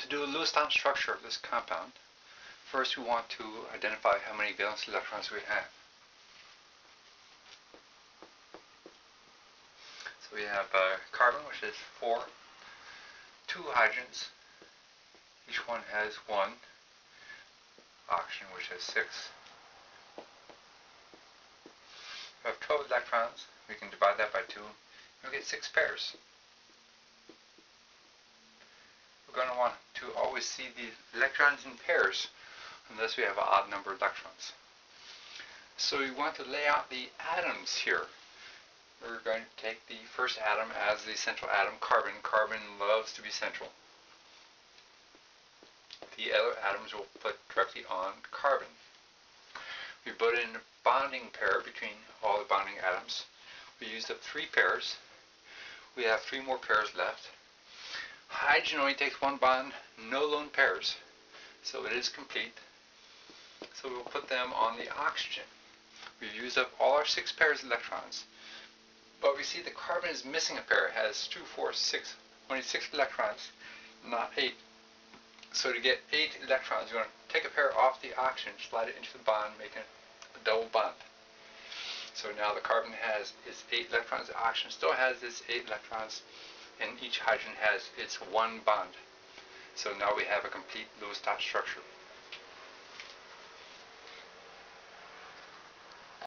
To do a Lewis dot structure of this compound, first we want to identify how many valence electrons we have. So we have uh, carbon, which is four, two hydrogens, each one has one, oxygen, which has six. We have 12 electrons, we can divide that by two, and we get six pairs. We're going to want to always see the electrons in pairs unless we have an odd number of electrons. So we want to lay out the atoms here. We're going to take the first atom as the central atom, carbon. Carbon loves to be central. The other atoms will put directly on carbon. We put in a bonding pair between all the bonding atoms. We used up three pairs. We have three more pairs left. Hydrogen only takes one bond, no lone pairs, so it is complete. So we'll put them on the oxygen. We've used up all our six pairs of electrons, but we see the carbon is missing a pair. It has two, four, six, only six electrons, not eight. So to get eight electrons, you're going to take a pair off the oxygen, slide it into the bond, making a double bond. So now the carbon has its eight electrons, the oxygen still has its eight electrons, and each hydrogen has its one bond. So now we have a complete Lewis dot structure.